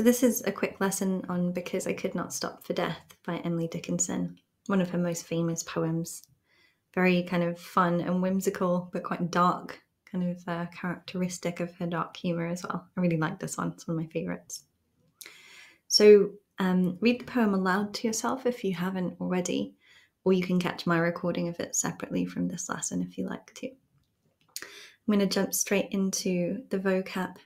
So, this is a quick lesson on Because I Could Not Stop for Death by Emily Dickinson, one of her most famous poems. Very kind of fun and whimsical, but quite dark, kind of uh, characteristic of her dark humour as well. I really like this one, it's one of my favourites. So, um, read the poem aloud to yourself if you haven't already, or you can catch my recording of it separately from this lesson if you like to. I'm going to jump straight into the vocab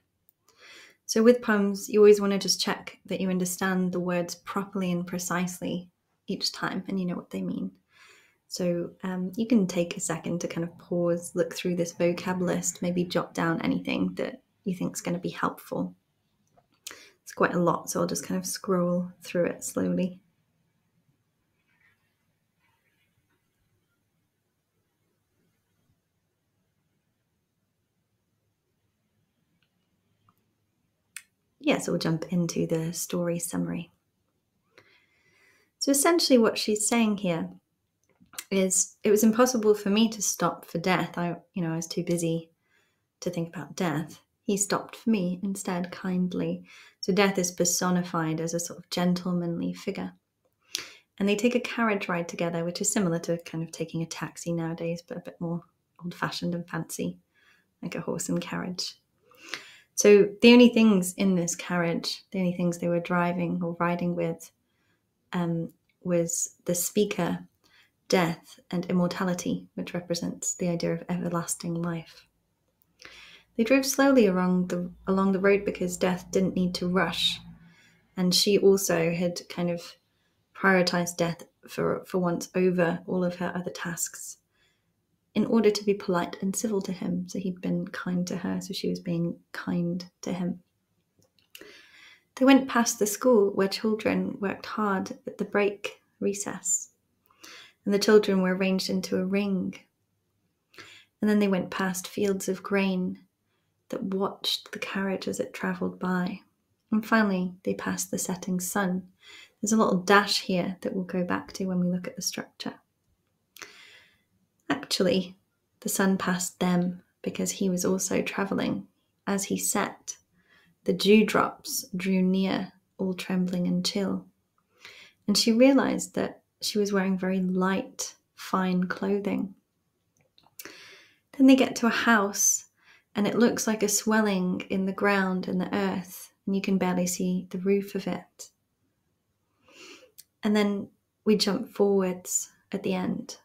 so with poems, you always want to just check that you understand the words properly and precisely each time and you know what they mean. So um, you can take a second to kind of pause, look through this vocab list, maybe jot down anything that you think is going to be helpful. It's quite a lot, so I'll just kind of scroll through it slowly. Yes, we'll jump into the story summary. So essentially, what she's saying here is it was impossible for me to stop for death. I, you know, I was too busy to think about death. He stopped for me instead kindly. So death is personified as a sort of gentlemanly figure. And they take a carriage ride together, which is similar to kind of taking a taxi nowadays, but a bit more old fashioned and fancy, like a horse and carriage. So the only things in this carriage, the only things they were driving or riding with, um, was the speaker, death, and immortality, which represents the idea of everlasting life. They drove slowly along the along the road because death didn't need to rush, and she also had kind of prioritized death for for once over all of her other tasks in order to be polite and civil to him. So he'd been kind to her, so she was being kind to him. They went past the school where children worked hard at the break recess, and the children were arranged into a ring. And then they went past fields of grain that watched the carriage as it travelled by. And finally, they passed the setting sun. There's a little dash here that we'll go back to when we look at the structure. Actually, the sun passed them because he was also travelling. As he set, the dewdrops drew near, all trembling and chill. And she realized that she was wearing very light, fine clothing. Then they get to a house, and it looks like a swelling in the ground and the earth, and you can barely see the roof of it. And then we jump forwards at the end.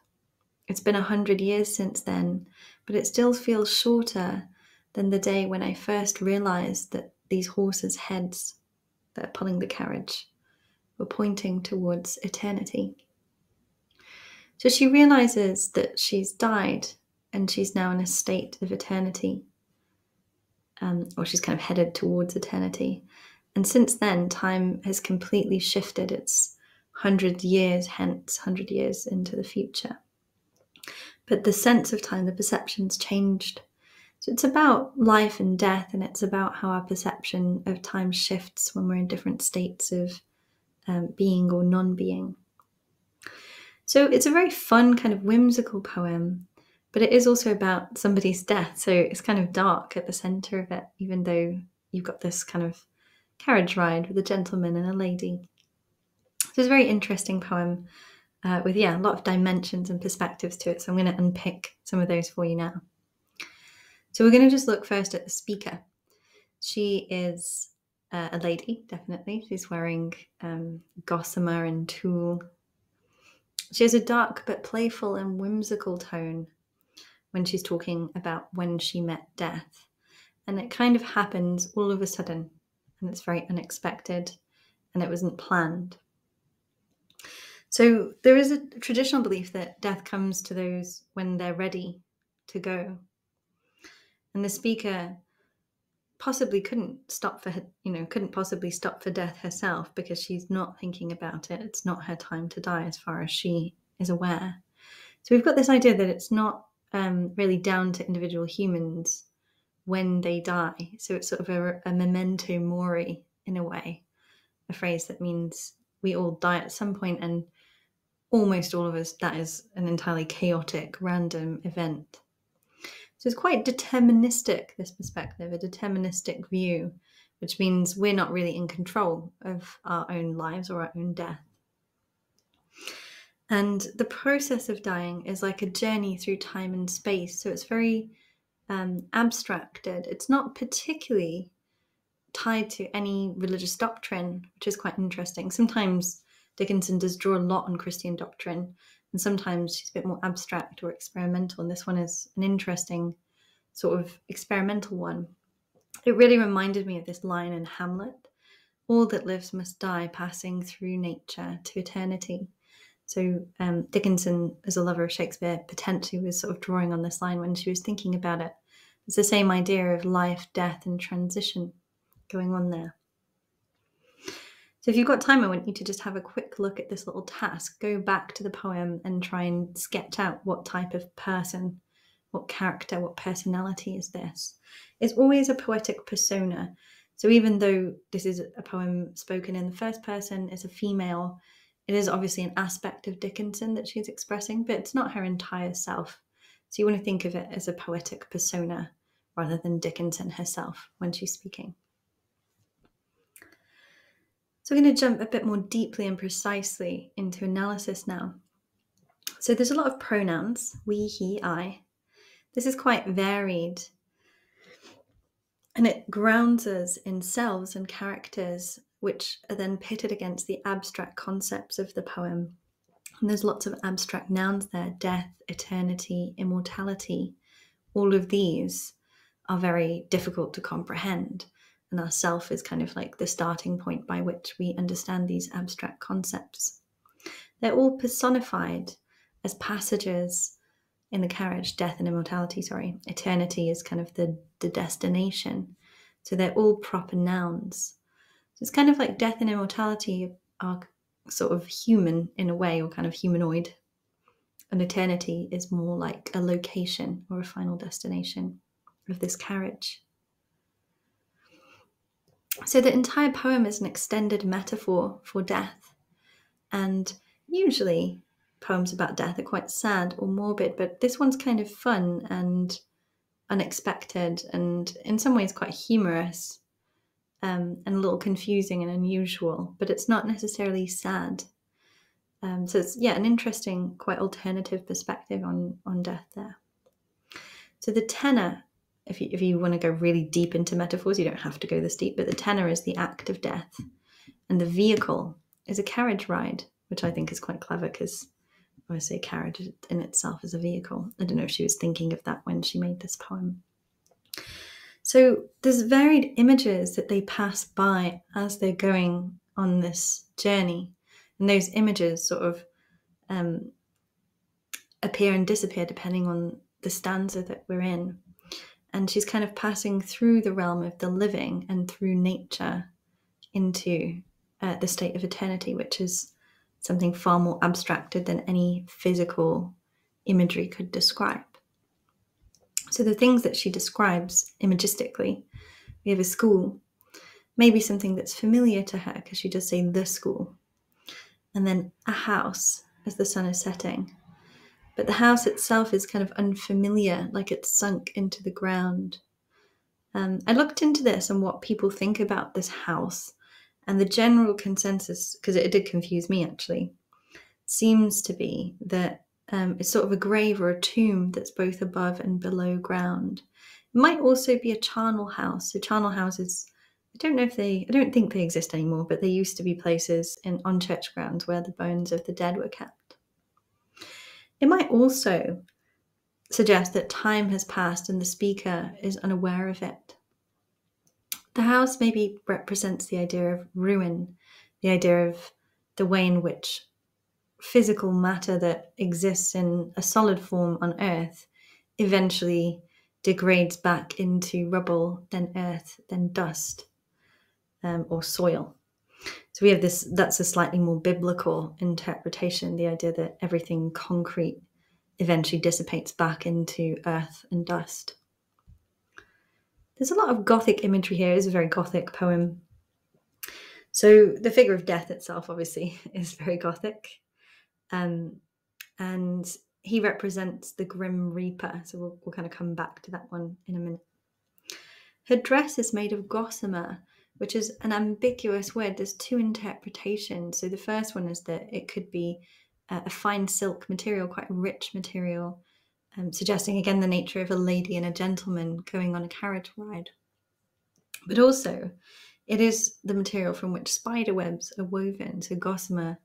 It's been a hundred years since then, but it still feels shorter than the day when I first realized that these horses' heads that are pulling the carriage were pointing towards eternity. So she realizes that she's died and she's now in a state of eternity, um, or she's kind of headed towards eternity. And since then, time has completely shifted. It's 100 years hence, 100 years into the future but the sense of time, the perception's changed. So it's about life and death, and it's about how our perception of time shifts when we're in different states of um, being or non being. So it's a very fun, kind of whimsical poem, but it is also about somebody's death. So it's kind of dark at the center of it, even though you've got this kind of carriage ride with a gentleman and a lady. So it's a very interesting poem uh, with yeah a lot of dimensions and perspectives to it. So I'm going to unpick some of those for you now. So we're going to just look first at the speaker. She is uh, a lady, definitely. She's wearing um, gossamer and tulle. She has a dark but playful and whimsical tone when she's talking about when she met death. And it kind of happens all of a sudden, and it's very unexpected, and it wasn't planned. So there is a traditional belief that death comes to those when they're ready to go. And the speaker possibly couldn't stop for her, you know, couldn't possibly stop for death herself because she's not thinking about it. It's not her time to die as far as she is aware. So we've got this idea that it's not um, really down to individual humans when they die. So it's sort of a, a memento mori in a way, a phrase that means we all die at some point and almost all of us, that is an entirely chaotic, random event. So it's quite deterministic, this perspective, a deterministic view, which means we're not really in control of our own lives or our own death. And the process of dying is like a journey through time and space. So it's very um, abstracted. It's not particularly tied to any religious doctrine, which is quite interesting. Sometimes Dickinson does draw a lot on Christian doctrine, and sometimes she's a bit more abstract or experimental. And this one is an interesting sort of experimental one. It really reminded me of this line in Hamlet all that lives must die, passing through nature to eternity. So um, Dickinson, as a lover of Shakespeare, potentially was sort of drawing on this line when she was thinking about it. It's the same idea of life, death, and transition going on there. So if you've got time, I want you to just have a quick look at this little task. Go back to the poem and try and sketch out what type of person, what character, what personality is this. It's always a poetic persona. So even though this is a poem spoken in the first person, it's a female, it is obviously an aspect of Dickinson that she's expressing, but it's not her entire self. So you want to think of it as a poetic persona rather than Dickinson herself when she's speaking. So we're going to jump a bit more deeply and precisely into analysis now. So there's a lot of pronouns we, he, I. This is quite varied and it grounds us in selves and characters which are then pitted against the abstract concepts of the poem. And there's lots of abstract nouns there death, eternity, immortality. All of these are very difficult to comprehend and our self is kind of like the starting point by which we understand these abstract concepts. They're all personified as passages in the carriage, death and immortality, sorry. Eternity is kind of the, the destination. So they're all proper nouns. So it's kind of like death and immortality are sort of human in a way, or kind of humanoid. And eternity is more like a location or a final destination of this carriage. So the entire poem is an extended metaphor for death. And usually poems about death are quite sad or morbid, but this one's kind of fun and unexpected and in some ways quite humorous um, and a little confusing and unusual, but it's not necessarily sad. Um, so it's yeah, an interesting, quite alternative perspective on on death there. So the tenor if you, if you want to go really deep into metaphors, you don't have to go this deep, but the tenor is the act of death. And the vehicle is a carriage ride, which I think is quite clever because I say carriage in itself is a vehicle. I don't know if she was thinking of that when she made this poem. So there's varied images that they pass by as they're going on this journey. And those images sort of um, appear and disappear depending on the stanza that we're in and she's kind of passing through the realm of the living and through nature into uh, the state of eternity, which is something far more abstracted than any physical imagery could describe. So, the things that she describes imagistically, we have a school, maybe something that's familiar to her because she does say the school, and then a house as the sun is setting, but the house itself is kind of unfamiliar, like it's sunk into the ground. Um, I looked into this and what people think about this house, and the general consensus, because it, did confuse me actually, seems to be that um, it's sort of a grave or a tomb that's both above and below ground. It might also be a charnel house. So charnel houses, I don't know if they, I don't think they exist anymore, but they used to be places in on church grounds where the bones of the dead were kept. It might also suggest that time has passed and the speaker is unaware of it. The house maybe represents the idea of ruin, the idea of the way in which physical matter that exists in a solid form on earth eventually degrades back into rubble, then earth, then dust, um, or soil. So we have this, that's a slightly more biblical interpretation, the idea that everything concrete eventually dissipates back into earth and dust. There's a lot of Gothic imagery here. It's a very Gothic poem. So the figure of death itself, obviously, is very Gothic. Um, and he represents the Grim Reaper. So we'll, we'll kind of come back to that one in a minute. Her dress is made of gossamer, which is an ambiguous word. There's two interpretations. So the first one is that it could be a fine silk material, quite rich material, um, suggesting again the nature of a lady and a gentleman going on a carriage ride. But also, it is the material from which spider webs are woven. So gossamer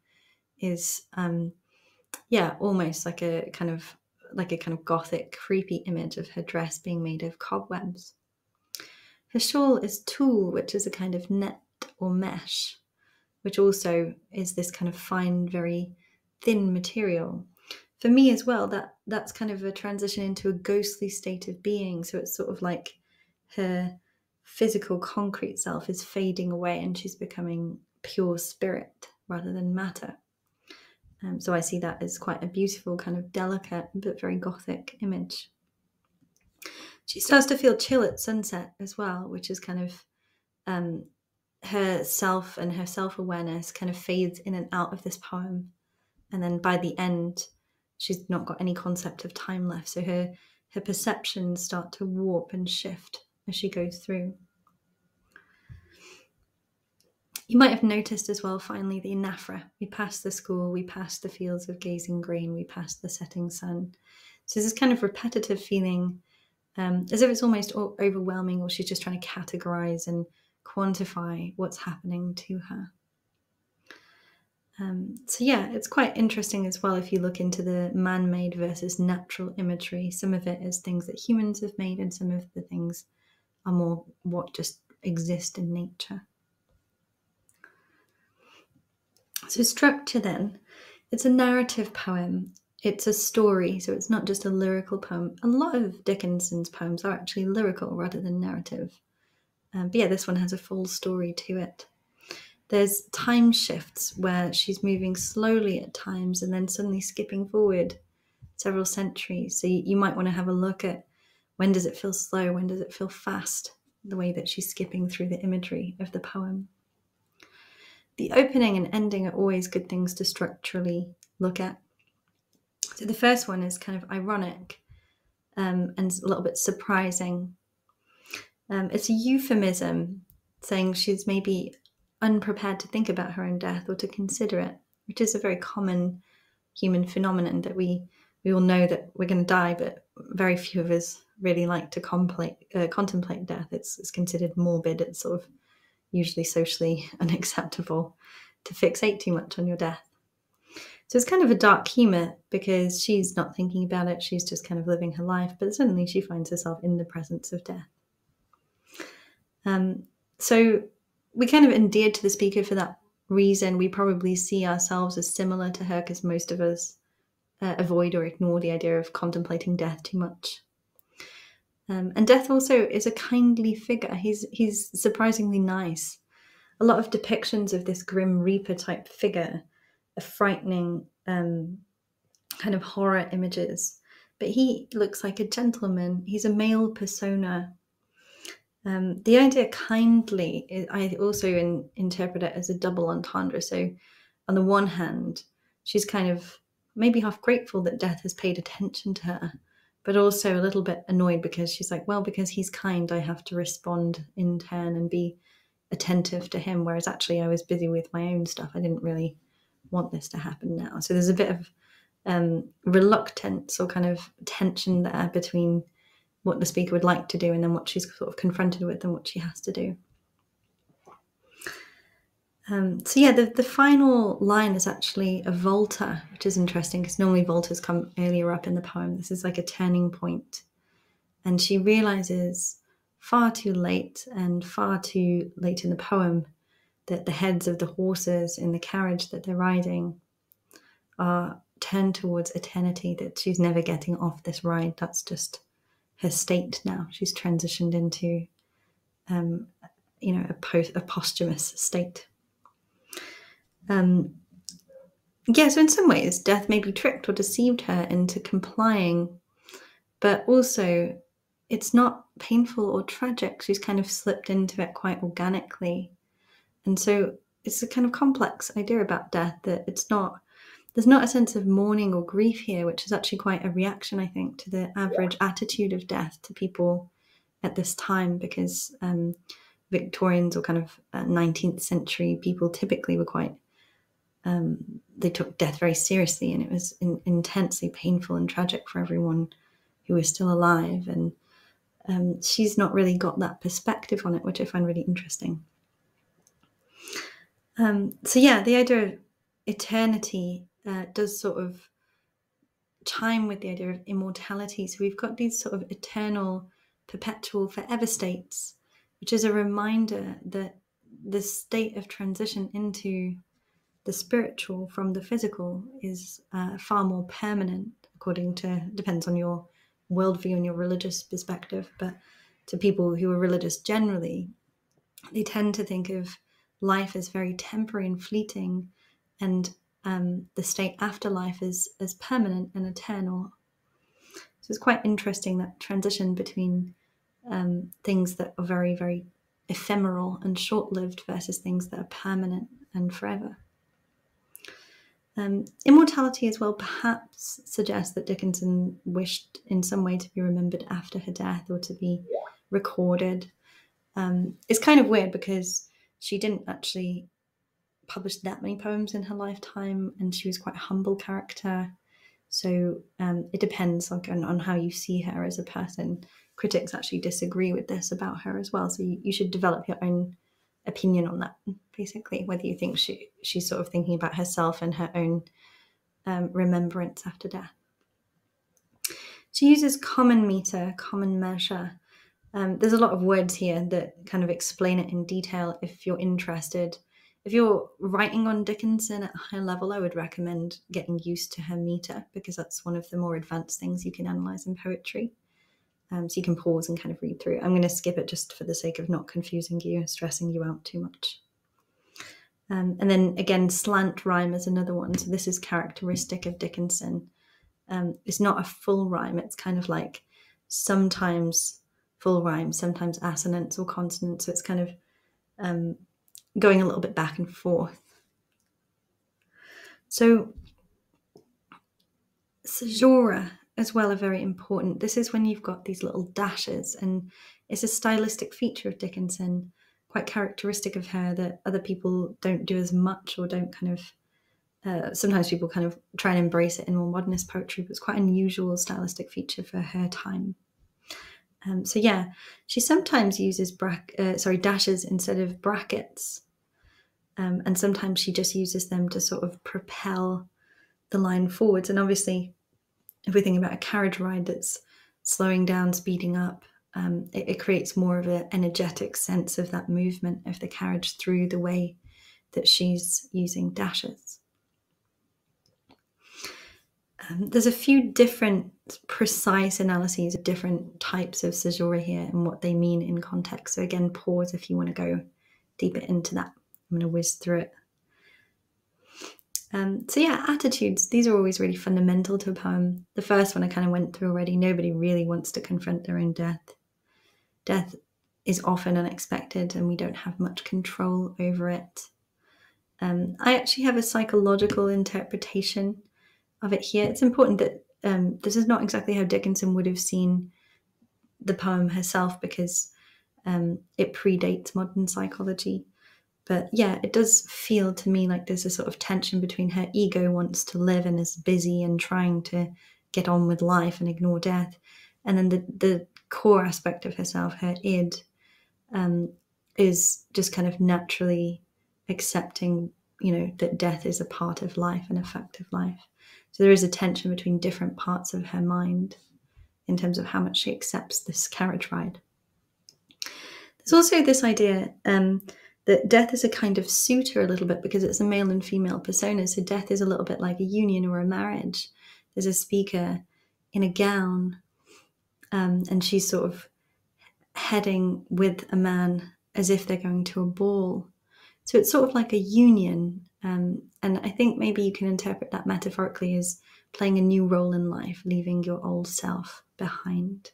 is, um, yeah, almost like a kind of like a kind of gothic, creepy image of her dress being made of cobwebs. Her shawl is tulle, which is a kind of net or mesh, which also is this kind of fine, very thin material. For me as well, that that's kind of a transition into a ghostly state of being. So it's sort of like her physical concrete self is fading away and she's becoming pure spirit rather than matter. Um, so I see that as quite a beautiful, kind of delicate but very gothic image. She starts to feel chill at sunset as well, which is kind of um, her self and her self awareness kind of fades in and out of this poem. And then by the end, she's not got any concept of time left. So her her perceptions start to warp and shift as she goes through. You might have noticed as well, finally, the Anaphora. We passed the school, we passed the fields of gazing grain, we passed the setting sun. So this kind of repetitive feeling, um, as if it's almost overwhelming, or she's just trying to categorize and quantify what's happening to her. Um, so yeah, it's quite interesting as well if you look into the man-made versus natural imagery. Some of it is things that humans have made, and some of the things are more what just exist in nature. So structure then, it's a narrative poem. It's a story, so it's not just a lyrical poem. A lot of Dickinson's poems are actually lyrical rather than narrative. Um, but yeah, this one has a full story to it. There's time shifts where she's moving slowly at times and then suddenly skipping forward several centuries. So you, you might want to have a look at when does it feel slow, when does it feel fast, the way that she's skipping through the imagery of the poem. The opening and ending are always good things to structurally look at. So the first one is kind of ironic um, and a little bit surprising. Um, it's a euphemism saying she's maybe unprepared to think about her own death or to consider it, which is a very common human phenomenon that we we all know that we're going to die, but very few of us really like to contemplate, uh, contemplate death. It's, it's considered morbid. It's sort of usually socially unacceptable to fixate too much on your death. So it's kind of a dark humour because she's not thinking about it, she's just kind of living her life, but suddenly she finds herself in the presence of death. Um, so we kind of endeared to the speaker for that reason. We probably see ourselves as similar to her because most of us uh, avoid or ignore the idea of contemplating death too much. Um, and Death also is a kindly figure. He's he's surprisingly nice. A lot of depictions of this grim reaper type figure, frightening um, kind of horror images. But he looks like a gentleman. He's a male persona. Um, the idea kindly, I also in, interpret it as a double entendre. So, on the one hand, she's kind of maybe half grateful that death has paid attention to her but also a little bit annoyed because she's like, well, because he's kind, I have to respond in turn and be attentive to him. Whereas actually, I was busy with my own stuff. I didn't really want this to happen now. So there's a bit of um, reluctance or kind of tension there between what the speaker would like to do and then what she's sort of confronted with and what she has to do. Um, so yeah, the, the final line is actually a volta, which is interesting because normally voltas come earlier up in the poem. This is like a turning point. And she realizes far too late and far too late in the poem that the heads of the horses in the carriage that they're riding are turned towards eternity, that she's never getting off this ride. That's just her state now. She's transitioned into, um, you know, a, post, a posthumous state. Um, yeah, so in some ways, death maybe tricked or deceived her into complying, but also it's not painful or tragic. She's kind of slipped into it quite organically. And so it's a kind of complex idea about death that it's not, there's not a sense of mourning or grief here, which is actually quite a reaction, I think, to the average attitude of death to people at this time, because um, Victorians or kind of uh, 19th century people typically were quite, um, they took death very seriously and it was in, intensely painful and tragic for everyone who was still alive. And um, she's not really got that perspective on it, which I find really interesting. Um, so, yeah, the idea of eternity uh, does sort of chime with the idea of immortality. So, we've got these sort of eternal, perpetual, forever states, which is a reminder that the state of transition into the spiritual from the physical is uh, far more permanent, according to, depends on your worldview and your religious perspective. But to people who are religious generally, they tend to think of life is very temporary and fleeting, and um, the state after life is as permanent and eternal. So it's quite interesting that transition between um, things that are very, very ephemeral and short lived versus things that are permanent and forever. Um, immortality as well perhaps suggests that Dickinson wished in some way to be remembered after her death or to be recorded. Um, it's kind of weird because she didn't actually publish that many poems in her lifetime, and she was quite a humble character. So um, it depends on, on, how you see her as a person. Critics actually disagree with this about her as well. So you, you should develop your own opinion on that, basically, whether you think she she's sort of thinking about herself and her own um, remembrance after death. She uses common meter, common measure, um, there's a lot of words here that kind of explain it in detail if you're interested. If you're writing on Dickinson at a high level, I would recommend getting used to her meter because that's one of the more advanced things you can analyze in poetry. Um, so you can pause and kind of read through. I'm going to skip it just for the sake of not confusing you, stressing you out too much. Um, and then again, slant rhyme is another one. So this is characteristic of Dickinson. Um, it's not a full rhyme. It's kind of like sometimes full rhymes, sometimes assonance or consonants. So it's kind of um, going a little bit back and forth. So caesura as well are very important. This is when you've got these little dashes, and it's a stylistic feature of Dickinson, quite characteristic of her that other people don't do as much or don't kind of. Uh, sometimes people kind of try and embrace it in more modernist poetry, but it's quite an unusual stylistic feature for her time. Um, so yeah, she sometimes uses bra- uh, sorry dashes instead of brackets, um, and sometimes she just uses them to sort of propel the line forwards. And obviously, if we think about a carriage ride that's slowing down, speeding up, um, it, it, creates more of an energetic sense of that movement of the carriage through the way that she's using dashes. Um, there's a few different precise analyses of different types of caesura here and what they mean in context. So again, pause if you want to go deeper into that. I'm going to whiz through it. Um, so yeah, attitudes. These are always really fundamental to a poem. The first one I kind of went through already. Nobody really wants to confront their own death. Death is often unexpected, and we don't have much control over it. Um, I actually have a psychological interpretation of it here. It's important that um, this is not exactly how Dickinson would have seen the poem herself because um, it predates modern psychology. But yeah, it does feel to me like there's a sort of tension between her ego wants to live and is busy and trying to get on with life and ignore death, and then the the core aspect of herself, her id, um, is just kind of naturally accepting, you know, that death is a part of life and a fact of life. So there is a tension between different parts of her mind in terms of how much she accepts this carriage ride. There's also this idea um, that death is a kind of suitor a little bit because it's a male and female persona. So death is a little bit like a union or a marriage. There's a speaker in a gown, um, and she's sort of heading with a man as if they're going to a ball. So it's sort of like a union um, and I think maybe you can interpret that metaphorically as playing a new role in life, leaving your old self behind.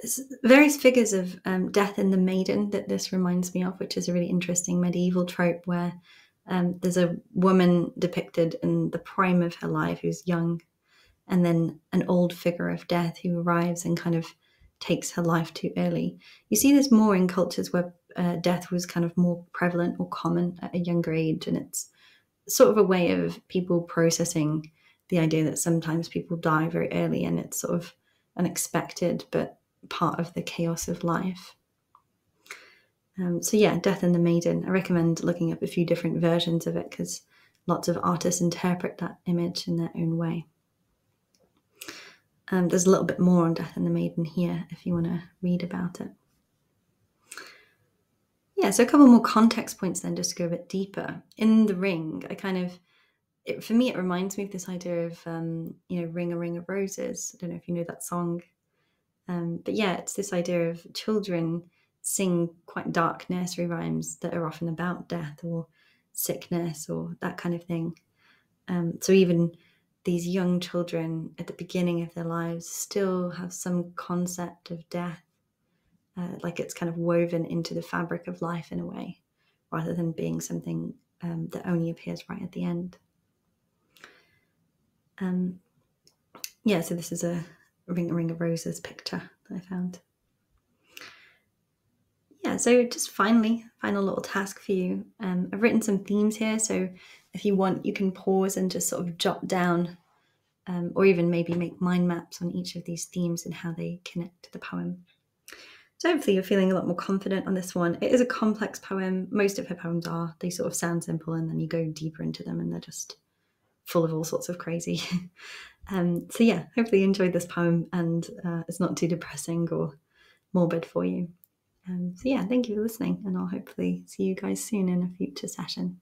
There's various figures of um, death in the maiden that this reminds me of, which is a really interesting medieval trope where um, there's a woman depicted in the prime of her life who's young, and then an old figure of death who arrives and kind of takes her life too early. You see this more in cultures where uh, death was kind of more prevalent or common at a younger age, and it's sort of a way of people processing the idea that sometimes people die very early and it's sort of unexpected but part of the chaos of life. Um, so, yeah, Death and the Maiden. I recommend looking up a few different versions of it because lots of artists interpret that image in their own way. Um, there's a little bit more on Death and the Maiden here if you want to read about it. Yeah, so a couple more context points then, just to go a bit deeper. In the ring, I kind of, it, for me, it reminds me of this idea of, um, you know, Ring a Ring of Roses. I don't know if you know that song. Um, but yeah, it's this idea of children sing quite dark nursery rhymes that are often about death or sickness or that kind of thing. Um, so even these young children at the beginning of their lives still have some concept of death, uh, like it's kind of woven into the fabric of life in a way, rather than being something um, that only appears right at the end. Um, yeah, so this is a ring, ring of roses picture that I found. Yeah, so just finally, final little task for you. Um, I've written some themes here, so if you want, you can pause and just sort of jot down, um, or even maybe make mind maps on each of these themes and how they connect to the poem. So hopefully you're feeling a lot more confident on this one. It is a complex poem. Most of her poems are. They sort of sound simple and then you go deeper into them and they're just full of all sorts of crazy. um, so yeah, hopefully you enjoyed this poem and uh, it's not too depressing or morbid for you. Um, so yeah, thank you for listening and I'll hopefully see you guys soon in a future session.